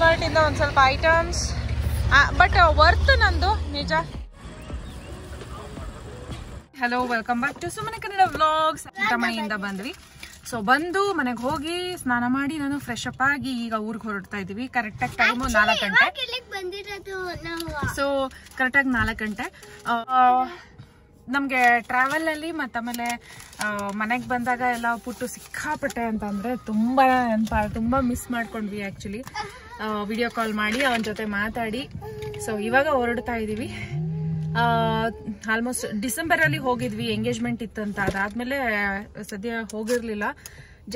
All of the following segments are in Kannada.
ಡಿಮಾರ್ಟ್ ಇಂದ ಒಂದ್ ಸ್ವಲ್ಪ ಐಟಮ್ಸ್ ಬಟ್ ವರ್ತ್ ನಂದು ನಿಜ. ಹಲೋ ವೆಲ್ಕಮ್ ಬ್ಯಾಕ್ ಟು ಸುಮನೆ ಕನ್ನಡ ವ್ಲಾಗ್ಸ್ ಮನೆಯಿಂದ ಬಂದ್ವಿ. ಸೊ ಬಂದು ಮನೆಗೆ ಹೋಗಿ ಸ್ನಾನ ಮಾಡಿ ನಾನು ಫ್ರೆಶ್ ಅಪ್ ಆಗಿ ಈಗ ಊರಿಗೆ ಹೊರಡ್ತಾ ಇದೀವಿ. ಕರೆಕ್ಟಾಗಿ ಟೈಮು ನಾಲ್ಕು ಗಂಟೆ. ಸೊ ಕರೆಕ್ಟಾಗಿ ನಾಲ್ಕು ಗಂಟೆ. ನಮಗೆ ಟ್ರಾವೆಲಲ್ಲಿ ಮತ್ತೆ ಆಮೇಲೆ ಮನೆಗೆ ಬಂದಾಗ ಎಲ್ಲ ಪುಟ್ಟು ಸಿಕ್ಕಾಪಟ್ಟೆ ಅಂತ ಅಂದ್ರೆ ತುಂಬ ನೆನಪ ತುಂಬಾ ಮಿಸ್ ಮಾಡ್ಕೊಂಡ್ವಿ ಆ್ಯಕ್ಚುಲಿ ವಿಡಿಯೋ ಕಾಲ್ ಮಾಡಿ ಅವನ ಜೊತೆ ಮಾತಾಡಿ. ಸೊ ಇವಾಗ ಹೊರಡ್ತಾ ಇದ್ದೀವಿ ಆಲ್ಮೋಸ್ಟ್ ಡಿಸೆಂಬರಲ್ಲಿ ಹೋಗಿದ್ವಿ ಎಂಗೇಜ್ಮೆಂಟ್ ಇತ್ತಂತ ಅದಾದಮೇಲೆ ಸದ್ಯ ಹೋಗಿರಲಿಲ್ಲ.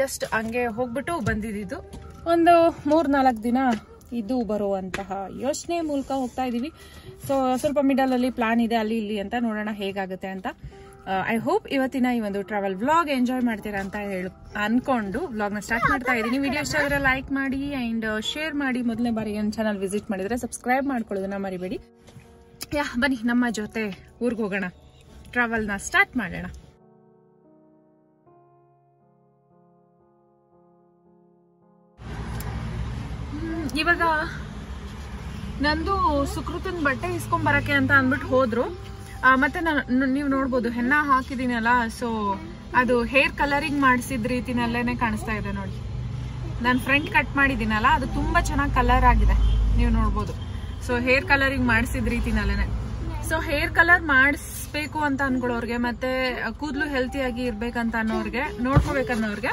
ಜಸ್ಟ್ ಹಂಗೆ ಹೋಗ್ಬಿಟ್ಟು ಬಂದಿದ್ದು ಒಂದು ಮೂರು ನಾಲ್ಕು ದಿನ ಇದು ಬರುವಂತಹ ಯೋಚನೆ ಮೂಲಕ ಹೋಗ್ತಾ ಇದೀವಿ. ಸೊ ಸ್ವಲ್ಪ ಮಿಡಲಲ್ಲಿ ಪ್ಲಾನ್ ಇದೆ, ಅಲ್ಲಿ ಇಲ್ಲಿ ಅಂತ ನೋಡೋಣ ಹೇಗಾಗುತ್ತೆ ಅಂತ. ಐ ಹೋಪ್ ಇವತ್ತಿನ ಈ ಒಂದು ಟ್ರಾವೆಲ್ ವ್ಲಾಗ್ ಎಂಜಾಯ್ ಮಾಡ್ತೀರಾ ಅಂತ ಹೇಳಿ, ಅನ್ಕೊಂಡು ವ್ಲಾಗ್ನ ಸ್ಟಾರ್ಟ್ ಮಾಡ್ತಾ ಇದ್ದೀನಿ. ವಿಡಿಯೋ ಇಷ್ಟ ಲೈಕ್ ಮಾಡಿ ಅಂಡ್ ಶೇರ್ ಮಾಡಿ. ಮೊದಲನೇ ಬಾರಿ ಏನು ಚಾನಲ್ ವಿಸಿಟ್ ಮಾಡಿದ್ರೆ ಸಬ್ಸ್ಕ್ರೈಬ್ ಮಾಡ್ಕೊಳ್ಳೋದನ್ನ ಮರಿಬೇಡಿ. ಯಾ, ಬನ್ನಿ, ನಮ್ಮ ಜೊತೆ ಊರಿಗೆ ಹೋಗೋಣ. ಟ್ರಾವೆಲ್ನ ಸ್ಟಾರ್ಟ್ ಮಾಡೋಣ. ಇವಾಗ ನಂದು ಸುಕೃತನ್ ಬಟ್ಟೆ ಇಸ್ಕೊಂಡ್ ಬರಕ್ಕೆ ಅಂತ ಅಂದ್ಬಿಟ್ಟು ಹೋದ್ರು. ಮತ್ತೆ ನಾನು ನೀವು ನೋಡ್ಬೋದು ಹೆನ್ನ ಹಾಕಿದೀನಲ್ಲ ಸೊ ಅದು ಹೇರ್ ಕಲರಿಂಗ್ ಮಾಡಿಸಿದ ರೀತಿನಲ್ಲೇನೆ ಕಾಣಿಸ್ತಾ ಇದೆ ನೋಡಿ. ನಾನು ಫ್ರಂಟ್ ಕಟ್ ಮಾಡಿದ್ದೀನಲ್ಲ, ಅದು ತುಂಬ ಚೆನ್ನಾಗಿ ಕಲರ್ ಆಗಿದೆ, ನೀವು ನೋಡ್ಬೋದು. ಸೊ ಹೇರ್ ಕಲರಿಂಗ್ ಮಾಡಿಸಿದ ರೀತಿನಲ್ಲೇ ಸೊ ಹೇರ್ ಕಲರ್ ಮಾಡಿಸ್ಬೇಕು ಅಂತ ಅನ್ಕೊಳ್ಳೋರ್ಗೆ, ಮತ್ತೆ ಕೂದಲು ಹೆಲ್ತಿಯಾಗಿ ಇರ್ಬೇಕಂತ ಅನ್ನೋರ್ಗೆ, ನೋಡ್ಕೋಬೇಕನ್ನೋರ್ಗೆ,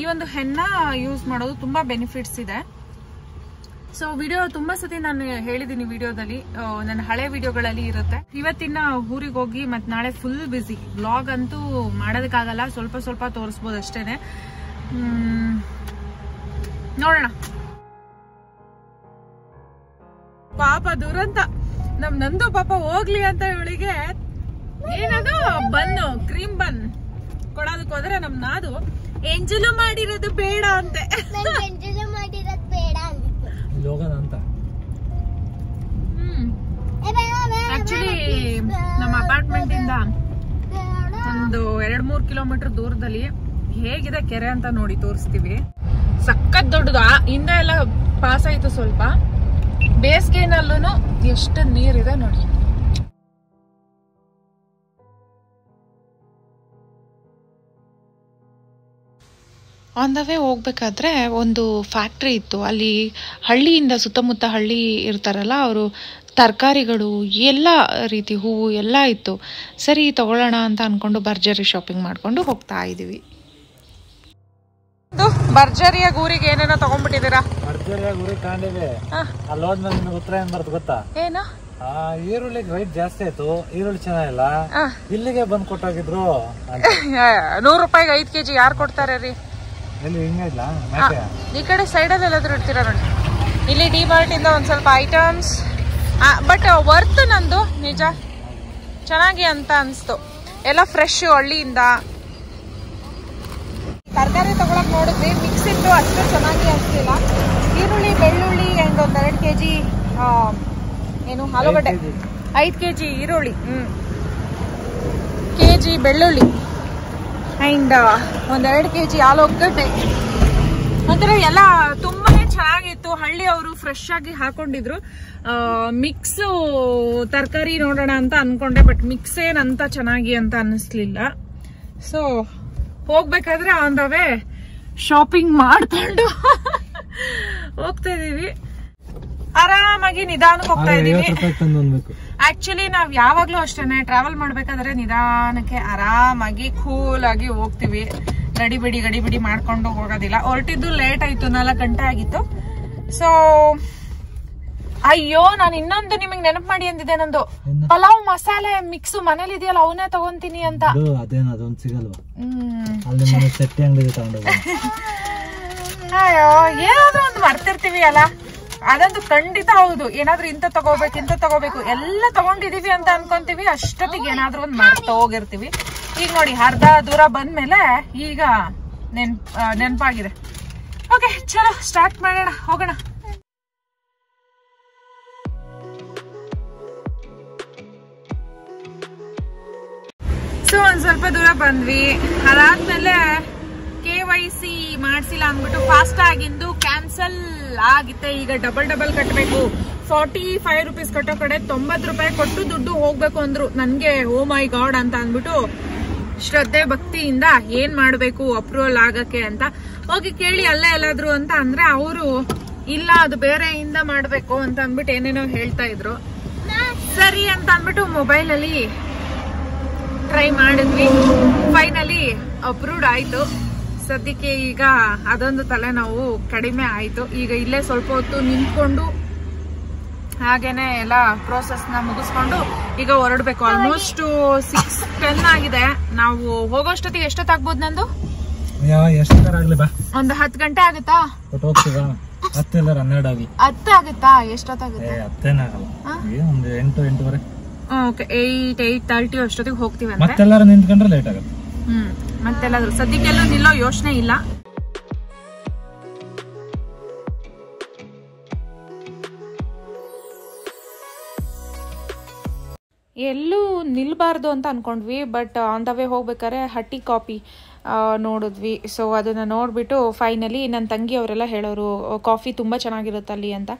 ಈ ಒಂದು ಹೆನ್ನ ಯೂಸ್ ಮಾಡೋದು ತುಂಬ ಬೆನಿಫಿಟ್ಸ್ ಇದೆ. ಸೊ ವಿಡಿಯೋ ತುಂಬಾ ಸತಿ ನಾನು ಹೇಳಿದ್ದೀನಿ ವಿಡಿಯೋದಲ್ಲಿ. ನನ್ನ ಹಳೆ ವಿಡಿಯೋಗಳಲ್ಲಿ ಇರುತ್ತೆ. ಇವತ್ತಿನ ಊರಿಗೆ ಹೋಗಿ ಮತ್ತೆ ನಾಳೆ ಫುಲ್ ಬಿಸಿ ಬ್ಲಾಗ್ ಅಂತೂ ಮಾಡೋದಕ್ಕಾಗಲ್ಲ, ಸ್ವಲ್ಪ ಸ್ವಲ್ಪ ತೋರಿಸ್ಬೋದು ಅಷ್ಟೇನೆ. ನೋಡೋಣ. ಪಾಪ ದುರಂತ. ನಮ್ ನಂದು ಪಾಪ ಹೋಗ್ಲಿ ಅಂತ ಇವಳಿಗೆ ಏನದು? ಬನ್ನು ಕ್ರೀಮ್ ಬನ್ ಕೊಡೋದಕ್ಕೋದ್ರೆ ನಮ್ ನಾದು. ಎಂಜಲು ಮಾಡಿರೋದು ಬೇಡ ಅಂತೆ ನಂಗೆ ಎಂಜಲು ಮಾಡಿರೋದು ಬೇಡ ಅಂದಿತ್ತು ಅಂತ ಏ ಬೇಡ, ಬೇಡ, ಆಕ್ಚುಲಿ ನಮ್ಮ ಅಪಾರ್ಟ್ಮೆಂಟ್ ಇಂದ. ಒಂದು ಎರಡ್ ಮೂರ್ ಕಿಲೋಮೀಟರ್ ದೂರದಲ್ಲಿ ಹೇಗಿದೆ ಕೆರೆ ಅಂತ ನೋಡಿ ತೋರಿಸ್ತೀವಿ. ಸಖತ್ ದೊಡ್ಡದು? ಹಿಂದೆ ಎಲ್ಲ ಪಾಸ್ ಆಯ್ತು ಸ್ವಲ್ಪ. ಬೇಸಿಗೆನಲ್ಲೂ ಎಷ್ಟು ನೀರಿದೆ ನೋಡಿ. ಆನ್ ದ ವೇ ಹೋಗ್ಬೇಕಾದ್ರೆ ಒಂದು ಫ್ಯಾಕ್ಟ್ರಿ ಇತ್ತು. ಅಲ್ಲಿ ಹಳ್ಳಿಯಿಂದ ಸುತ್ತಮುತ್ತ ಹಳ್ಳಿ ಇರ್ತಾರಲ್ಲ ಅವರು ತರಕಾರಿಗಳು ಎಲ್ಲ ರೀತಿ ಹೂವು ಎಲ್ಲ ಇತ್ತು. ಸರಿ ತಗೊಳ್ಳೋಣ ಅಂತ ಅಂದ್ಕೊಂಡು ಭರ್ಜರಿ ಶಾಪಿಂಗ್ ಮಾಡಿಕೊಂಡು ಹೋಗ್ತಾ ಇದೀವಿ ಭರ್ಜರಿಯ ಗೂರಿಗೆ ಊರಿಗೆ ಏನೇನೋ ತಗೊಂಡ್ಬಿಟ್ಟಿದ್ದೀರಾ? ಭರ್ಜರಿಯಾಗಿ ಊರಿಗೆ ಹ. ಅಲ್ಲಿ ಹೋದ್ಮೇಲೆ ನಿಮ್ಗೆ ಉತ್ತರ ಏನ್ ಗೊತ್ತಾ? ಏನು? ಆ ಈರುಳ್ಳಿಗೆ ರೇಟ್ ಜಾಸ್ತಿ ಆಯ್ತು. ಈರುಳ್ಳಿ ಚೆನ್ನಾಗಿಲ್ಲ. ಇಲ್ಲಿಗೆ ಬಂದ್ ಕೊಟ್ಟೋಗಿದ್ರು. ನೂರು ರೂಪಾಯಿಗೆ ಐದು ಕೆಜಿ ಯಾರು ಕೊಡ್ತಾರೆ ರೀ? ಈ ಕಡೆ ಸೈಡಲ್ಲಿ ಎಲ್ಲಾದ್ರೂ ಇಡ್ತೀರಾ ನೋಡಿ? ಇಲ್ಲಿ ಡಿ ಮಾರ್ಟ್ ಇಂದ ಒಂದ್ ಸ್ವಲ್ಪ ಐಟಮ್ಸ್ ಬಟ್ ವರ್ತ್ ನಂದು ನಿಜ. ಚೆನ್ನಾಗಿ ಅಂತ ಅನ್ಸ್ತು. ಎಲ್ಲ ಫ್ರೆಶ್ ಹಳ್ಳಿಯಿಂದ. ತರಕಾರಿ ತಗೊಳಕ್ ನೋಡಿದ್ವಿ. ಮಿಕ್ಸ್ ಇಟ್ಟು ಅಷ್ಟು ಚೆನ್ನಾಗಿ ಅನ್ಸ್ತಿಲ್ಲ ಈರುಳ್ಳಿ ಬೆಳ್ಳುಳ್ಳಿ ಅಂಡ್ ಒಂದ್ ಕೆ ಜಿ ಏನು ಆಲೂಗಡ್ಡೆ. ಐದ್ ಕೆಜಿ ಈರುಳ್ಳಿ ಹ್ಮ್. ಕೆಜಿ ಬೆಳ್ಳುಳ್ಳಿ. ಅಂಡ್ ಒಂದೆರಡು ಕೆ ಜಿ ಆಲೂಗಡ್ಡೆ ಒಂಥರ ಎಲ್ಲ ತುಂಬಾನೇ ಚೆನ್ನಾಗಿತ್ತು. ಹಳ್ಳಿ ಅವರು ಫ್ರೆಶ್ ಆಗಿ ಹಾಕೊಂಡಿದ್ರು. ಮಿಕ್ಸ್ ತರಕಾರಿ ನೋಡೋಣ ಅಂತ ಅನ್ಕೊಂಡೆ ಬಟ್ ಮಿಕ್ಸ್ ಏನಂತ ಚೆನ್ನಾಗಿ ಅಂತ ಅನ್ನಿಸ್ಲಿಲ್ಲ ಸೊ ಹೋಗ್ಬೇಕಾದ್ರೆ ಆನ್ ದ ವೇ ಶಾಪಿಂಗ್ ಮಾಡ್ಕೊಂಡು ಹೋಗ್ತಾ ಇದೀವಿ. ಆರಾಮಾಗಿ ನಿಧಾನಕ್ಕೆ ಹೋಗ್ತಾ ಇದೀವಿ ಆಕ್ಚುಲಿ ನಾವ್ ಯಾವಾಗ್ಲೂ ಅಷ್ಟೇನೆ. ಟ್ರಾವೆಲ್ ಮಾಡ್ಬೇಕಾದ್ರೆ ನಿಧಾನಕ್ಕೆ ಆರಾಮಾಗಿ ಕೂಲ್ ಆಗಿ ಹೋಗ್ತಿವಿ. ಗಡಿಬಿಡಿ ಗಡಿಬಿಡಿ ಮಾಡ್ಕೊಂಡು ಹೋಗೋದಿಲ್ಲ. ಹೊರಟಿದ್ದು ಲೇಟ್ ಆಯ್ತು ನಾಲ್ಕು ಗಂಟೆ ಆಗಿತ್ತು. ಸೊ ಅಯ್ಯೋ ನಾನು ಇನ್ನೊಂದು ನಿಮಗೆ ನೆನಪು ಮಾಡಿ ಅಂದಿದ್ದೆ ನಂದು. ಪಲಾವ್ ಮಸಾಲೆ ಮಿಕ್ಸ್ ಮನೇಲಿ ಇದೆಯಲ್ಲ ಅವನೇ ತಗೊಂತೀನಿ ಅಂತ. ಅಯ್ಯೋ ಏನಾದ್ರೂ ಒಂದು ಮರ್ತಿರ್ತೀವಿ ಅಲ್ಲ. ಅದಂತೂ ಖಂಡಿತ ಹೌದು. ಏನಾದ್ರೂ ಇಂತ ತಗೋಬೇಕು ಇಂತ ತಗೋಬೇಕು ಎಲ್ಲ ತಗೊಂಡಿದೀವಿ ಅಂತ ಅನ್ಕೊಂತೀವಿ. ಅಷ್ಟೊತ್ತಿಗೆ ಏನಾದ್ರೂ ಒಂದ್ ಮರ್ತ ಹೋಗಿರ್ತೀವಿ. ಈಗ ನೋಡಿ ಅರ್ಧ ದೂರ ಬಂದ್ಮೇಲೆ ಈಗ ನೆನ್ ಆ, ನೆನ್ಪಾಗಿದೆ. ಓಕೆ ಚಲೋ ಸ್ಟಾರ್ಟ್ ಮಾಡೋಣ ಹೋಗೋಣ. ಸೊ ಒಂದ್ ಸ್ವಲ್ಪ ದೂರ ಬಂದ್ವಿ. ಅದಾದ್ಮೇಲೆ ಕೆ ವೈ ಸಿ ಮಾಡಿಸಿಲ್ಲ ಅಂದ್ಬಿಟ್ಟು ಫಾಸ್ಟ್ ಆಗಿಂದು ಕ್ಯಾನ್ಸಲ್ ಆಗಿತ್ತೆ. ಈಗ ಡಬಲ್ ಡಬಲ್ ಕಟ್ಟಬೇಕು ಫಾರ್ಟಿ ಫೈವ್ ರುಪೀಸ್ ಕಟ್ಟೋ ಕಡೆ ತೊಂಬತ್ತು ರೂಪಾಯಿ ಕೊಟ್ಟು ದುಡ್ಡು ಹೋಗ್ಬೇಕು ಅಂದ್ರು. ನನಗೆ, ಓ ಮೈ ಗಾಡ್ ಅಂತ ಅಂದ್ಬಿಟ್ಟು ಶ್ರದ್ಧೆ, ಭಕ್ತಿಯಿಂದ ಏನ್ ಮಾಡಬೇಕು ಅಪ್ರೂವಲ್ ಆಗಕ್ಕೆ ಅಂತ. ಹೋಗಿ ಕೇಳಿ ಅಲ್ಲೇ ಎಲ್ಲಾದ್ರು ಅಂತ ಅಂದ್ರೆ ಅವರು, ಇಲ್ಲ, ಅದು ಬೇರೆಯಿಂದ ಮಾಡಬೇಕು ಅಂತ ಅಂದ್ಬಿಟ್ಟು ಏನೇನೋ ಹೇಳ್ತಾ ಇದ್ರು. ಸರಿ ಅಂತ ಅಂದ್ಬಿಟ್ಟು ಮೊಬೈಲ್ ಅಲ್ಲಿ ಟ್ರೈ ಮಾಡಿದ್ವಿ. ಫೈನಲಿ ಅಪ್ರೂವ್ಡ್ ಆಯ್ತು. ಸದ್ಯಕ್ಕೆ ಈಗ ಅದೊಂದು ತಲೆನೋವು ಕಡಿಮೆ ಆಯ್ತು. ಈಗ ಇಲ್ಲೇ ಸ್ವಲ್ಪ ಹೊತ್ತು ನಿಂತ್ಕೊಂಡು ಹಾಗೇನೆ ಎಲ್ಲ ಪ್ರೋಸೆಸ್ನ ಮುಗಿಸ್ಕೊಂಡು ಈಗ ಹೊರಡ್ಬೇಕು. ಆಲ್ಮೋಸ್ಟ್ ಸಿಕ್ಸ್ ಟೆನ್ ಆಗಿದೆ. ನಾವು ಹೋಗೋಷ್ಟೊತ್ತಿಗೆ ಎಷ್ಟೊತ್ತಾಗ್ಬೋದು ನಂದು? ಒಂದು ಹತ್ತು ಗಂಟೆ ಆಗುತ್ತಾ? ಒಟ್ಟು ಹೋಗ್ತೀವ? ಹತ್ತಿಲ್ಲ ಹನ್ನೆರಡು ಆಗ್ಲಿ ಹತ್ತು ಆಗುತ್ತಾ? ಎಷ್ಟೊತ್ತಾಗುತ್ತೆ ಏ ಹತ್ತೇನಾಗಲ್ಲ ಏ ಒಂದು ಎಂಟು ಎಂಟುವರೆ. ಓಕೆ ಏಯ್ಟ್ ಏಯ್ಟ್ ತರ್ಟಿ ಅಷ್ಟೊತ್ತಿಗೆ ಮತ್ತೆಲ್ಲಾರು ನಿಂತ್ಕೊಂಡ್ರೆ ಲೇಟ್ ಆಗುತ್ತೆ. ಹ್ಮ್. ಮತ್ತೆಲ್ಲಾದ್ರು? ಸದ್ಯಕ್ಕೆಲ್ಲೂ ನಿಲ್ಲೋ ಯೋಚನೆ ಇಲ್ಲ. ಎಲ್ಲೂ ನಿಲ್ಬಾರ್ದು ಅಂತ ಅನ್ಕೊಂಡ್ವಿ ಬಟ್ ಆನ್ ದ ವೇ ಹೋಗ್ಬೇಕಾದ್ರೆ ಹಟ್ಟಿ ಕಾಪಿ. ನೋಡಿದ್ವಿ. ಸೊ ಅದನ್ನು ನೋಡಿಬಿಟ್ಟು ಫೈನಲಿ ನನ್ನ ತಂಗಿ ಅವರೆಲ್ಲ ಹೇಳೋರು ಕಾಫಿ ತುಂಬ ಚೆನ್ನಾಗಿರುತ್ತೆ ಅಲ್ಲಿ ಅಂತ.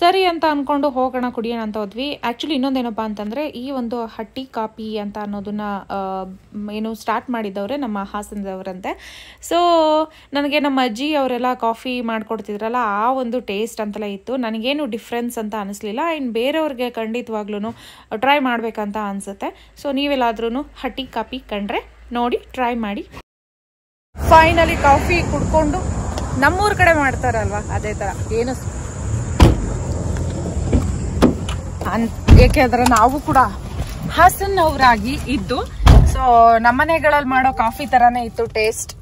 ಸರಿ ಅಂತ ಅಂದ್ಕೊಂಡು ಹೋಗೋಣ, ಕುಡಿಯೋಣ ಅಂತ ಹೋದ್ವಿ. ಆ್ಯಕ್ಚುಲಿ ಇನ್ನೊಂದೇನಪ್ಪ ಅಂತಂದರೆ, ಈ ಒಂದು ಹಟ್ಟಿ ಕಾಪಿ ಅಂತ ಅನ್ನೋದನ್ನು ಏನು ಸ್ಟಾರ್ಟ್ ಮಾಡಿದ್ದವರೇ ನಮ್ಮ ಹಾಸನದವರಂತೆ. ಸೊ ನನಗೆ ನಮ್ಮ ಅಜ್ಜಿ ಅವರೆಲ್ಲ ಕಾಫಿ ಮಾಡಿಕೊಡ್ತಿದ್ರಲ್ಲ, ಆ ಒಂದು ಟೇಸ್ಟ್ ಅಂತೆಲ್ಲ ಇತ್ತು. ನನಗೇನು ಡಿಫ್ರೆನ್ಸ್ ಅಂತ ಅನಿಸ್ಲಿಲ್ಲ. ಆ್ಯಂಡ್ ಬೇರೆಯವ್ರಿಗೆ ಖಂಡಿತವಾಗ್ಲೂ ಟ್ರೈ ಮಾಡಬೇಕಂತ ಅನಿಸುತ್ತೆ. ಸೊ ನೀವೆಲ್ಲಾದ್ರೂ ಹಟ್ಟಿ ಕಾಪಿ ಕಂಡ್ರೆ ನೋಡಿ ಟ್ರೈ ಮಾಡಿ. ಫೈನಲಿ ಕಾಫಿ ಕುಡ್ಕೊಂಡು ನಮ್ಮೂರ್ ಕಡೆ ಮಾಡ್ತಾರಲ್ವಾ? ಅದೇ ತರ. ಏನು ಅನ್- ನಾವು ಕೂಡ ಹಾಸನ್ನವರಾಗಿ ಇದ್ದು ಸೊ ನಮ್ಮನೆಗಳಲ್ಲಿ ಮಾಡೋ ಕಾಫಿ ತರಾನೇ ಇತ್ತು ಟೇಸ್ಟ್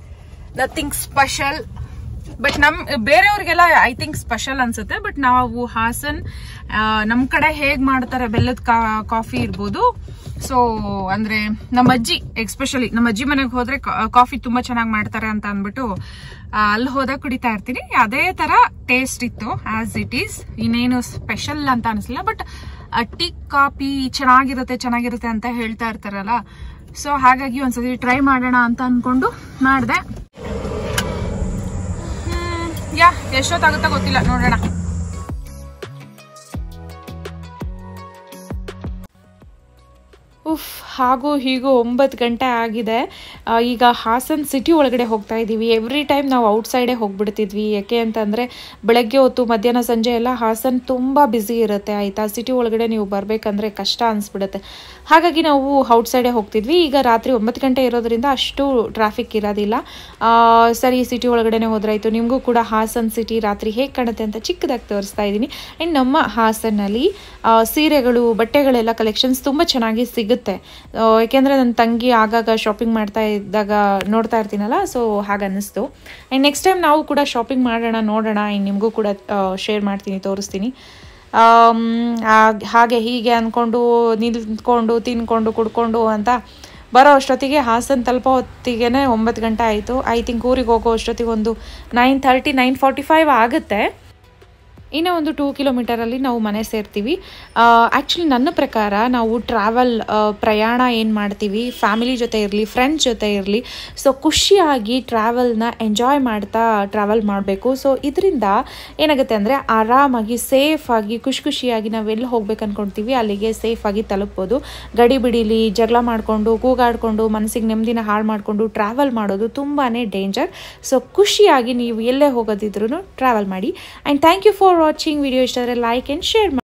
ನಥಿಂಗ್ ಸ್ಪೆಷಲ್ ಬಟ್ ನಮ್ ಬೇರೆಯವ್ರಿಗೆಲ್ಲ ಐ ಥಿಂಕ್ ಸ್ಪೆಷಲ್ ಅನ್ಸುತ್ತೆ. ಬಟ್ ನಾವು ಹಾಸನ್ ನಮ್ ಕಡೆ ಹೇಗ್ ಮಾಡ್ತಾರೆ, ಬೆಲ್ಲದ ಕಾಫಿ ಇರ್ಬೋದು. ಸೊ ಅಂದ್ರೆ ನಮ್ಮ ಅಜ್ಜಿ ಎಕ್ಸ್ಪೆಷಲಿ ನಮ್ಮ ಅಜ್ಜಿ ಮನೆಗೆ ಹೋದ್ರೆ ಕಾಫಿ ತುಂಬಾ ಚೆನ್ನಾಗಿ ಮಾಡ್ತಾರೆ ಅಂತ ಅಂದ್ಬಿಟ್ಟು ಅಲ್ಲಿ ಹೋದಾಗ ಕುಡಿತಾ ಇರ್ತೀನಿ. ಅದೇ ತರ ಟೇಸ್ಟ್ ಇತ್ತು ಆಸ್ ಇಟ್ ಈಸ್ ಇನ್ನೇನು ಸ್ಪೆಷಲ್ ಅಂತ ಅನಿಸ್ಲಿಲ್ಲ ಬಟ್ ಟೀ ಕಾಫಿ ಚೆನ್ನಾಗಿರುತ್ತೆ ಚೆನ್ನಾಗಿರುತ್ತೆ ಅಂತ ಹೇಳ್ತಾ ಇರ್ತಾರಲ್ಲ. ಸೊ ಹಾಗಾಗಿ ಒಂದ್ಸತಿ ಟ್ರೈ ಮಾಡೋಣ ಅಂತ ಅನ್ಕೊಂಡು ಮಾಡಿದೆ. ಯಾ, ಎಷ್ಟೊತ್ತಾಗುತ್ತಾ ಗೊತ್ತಿಲ್ಲ, ನೋಡೋಣ. ಉಫ್ ಹಾಗೂ ಹೀಗೂ ಒಂಬತ್ತು ಗಂಟೆ ಆಗಿದೆ. ಈಗ ಹಾಸನ್ ಸಿಟಿ ಒಳಗಡೆ ಹೋಗ್ತಾ ಇದ್ದೀವಿ. ಎವ್ರಿ ಟೈಮ್ ನಾವು ಔಟ್ಸೈಡೇ ಹೋಗ್ಬಿಡ್ತಿದ್ವಿ. ಯಾಕೆ ಅಂತಂದರೆ ಬೆಳಗ್ಗೆ ಹೊತ್ತು, ಮಧ್ಯಾಹ್ನ, ಸಂಜೆ ಎಲ್ಲ ಹಾಸನ್ ತುಂಬ ಬ್ಯುಸಿ ಇರುತ್ತೆ. ಆಯಿತಾ? ಸಿಟಿ ಒಳಗಡೆ ನೀವು ಬರಬೇಕಂದ್ರೆ ಕಷ್ಟ ಅನಿಸ್ಬಿಡುತ್ತೆ. ಹಾಗಾಗಿ ನಾವು ಔಟ್ಸೈಡೇ ಹೋಗ್ತಿದ್ವಿ. ಈಗ ರಾತ್ರಿ ಒಂಬತ್ತು ಗಂಟೆ ಇರೋದ್ರಿಂದ ಅಷ್ಟು ಟ್ರಾಫಿಕ್ ಇರೋದಿಲ್ಲ. ಸರಿ ಸಿಟಿ ಒಳಗಡೆ ಹೋದ್ರಾಯಿತು. ನಿಮಗೂ ಕೂಡ ಹಾಸನ್ ಸಿಟಿ ರಾತ್ರಿ ಹೇಗೆ ಕಾಣುತ್ತೆ ಅಂತ ಚಿಕ್ಕದಾಗಿ ತೋರಿಸ್ತಾ ಇದ್ದೀನಿ. ಆ್ಯಂಡ್ ನಮ್ಮ ಹಾಸನ್ನಲ್ಲಿ ಸೀರೆಗಳು, ಬಟ್ಟೆಗಳೆಲ್ಲ ಕಲೆಕ್ಷನ್ಸ್ ತುಂಬ ಚೆನ್ನಾಗಿ ಸಿಗುತ್ತೆ. ಆ, ಏಕೆಂದರೆ ನನ್ನ ತಂಗಿ ಆಗಾಗ ಶಾಪಿಂಗ್ ಮಾಡ್ತಾ ಇದ್ದಾಗ ನೋಡ್ತಾ ಇರ್ತೀನಲ್ಲ ಸೊ ಹಾಗೆ ಅನ್ನಿಸ್ತು. ಆ್ಯಂಡ್ ನೆಕ್ಸ್ಟ್ ಟೈಮ್ ನಾವು ಕೂಡ ಶಾಪಿಂಗ್ ಮಾಡೋಣ ನೋಡೋಣ ಆ್ಯಂಡ್ ನಿಮಗೂ ಕೂಡ ಶೇರ್ ಮಾಡ್ತೀನಿ ತೋರಿಸ್ತೀನಿ. ಹಾಗೆ ಹೀಗೆ ಅಂದ್ಕೊಂಡು ನಿಂತ್ಕೊಂಡು ತಿನ್ಕೊಂಡು ಕುಡ್ಕೊಂಡು ಅಂತ ಬರೋ ಅಷ್ಟೊತ್ತಿಗೆ ಹಾಸನ್ ತಲುಪೋ ಹೊತ್ತಿಗೆ ಒಂಬತ್ತು ಗಂಟೆ ಆಯಿತು. ಐ ಥಿಂಕ್ ಊರಿಗೆ ಹೋಗೋ ಅಷ್ಟೊತ್ತಿಗೆ ಒಂದು nine thirty nine forty five ಆಗುತ್ತೆ. ಇನ್ನು ಒಂದು ಟೂ ಕಿಲೋಮೀಟರಲ್ಲಿ ನಾವು ಮನೆ ಸೇರ್ತೀವಿ. ಆ್ಯಕ್ಚುಲಿ ನನ್ನ ಪ್ರಕಾರ ನಾವು ಟ್ರಾವೆಲ್ ಪ್ರಯಾಣ ಏನು ಮಾಡ್ತೀವಿ ಫ್ಯಾಮಿಲಿ ಜೊತೆ ಇರಲಿ ಫ್ರೆಂಡ್ಸ್ ಜೊತೆ ಇರಲಿ ಸೊ ಖುಷಿಯಾಗಿ ಟ್ರಾವೆಲ್ನ ಎಂಜಾಯ್ ಮಾಡ್ತಾ ಟ್ರಾವೆಲ್ ಮಾಡಬೇಕು. ಸೊ ಇದರಿಂದ ಏನಾಗುತ್ತೆ ಅಂದರೆ ಆರಾಮಾಗಿ ಸೇಫಾಗಿ ಖುಷಿ ಖುಷಿಯಾಗಿ ನಾವು ಎಲ್ಲಿ ಹೋಗ್ಬೇಕು ಅಂದ್ಕೊಳ್ತೀವಿ ಅಲ್ಲಿಗೆ ಸೇಫಾಗಿ ತಲುಪ್ಬೋದು. ಗಡಿ ಬಿಡಿಲಿ ಜಗಳ ಮಾಡಿಕೊಂಡು, ಕೂಗಾಡಿಕೊಂಡು ಮನಸ್ಸಿಗೆ ನೆಮ್ಮದಿನ ಹಾಳು ಮಾಡಿಕೊಂಡು ಟ್ರಾವೆಲ್ ಮಾಡೋದು ತುಂಬಾ ಡೇಂಜರ್ ಸೊ ಖುಷಿಯಾಗಿ ನೀವು ಎಲ್ಲೇ ಹೋಗೋದಿದ್ರೂ ಟ್ರಾವೆಲ್ ಮಾಡಿ. And thank you for watching video ಇಷ್ಟ ಆದರೆ ಲೈಕ್ ಆ್ಯಂಡ್ ಶೇರ್ ಮಾಡಿ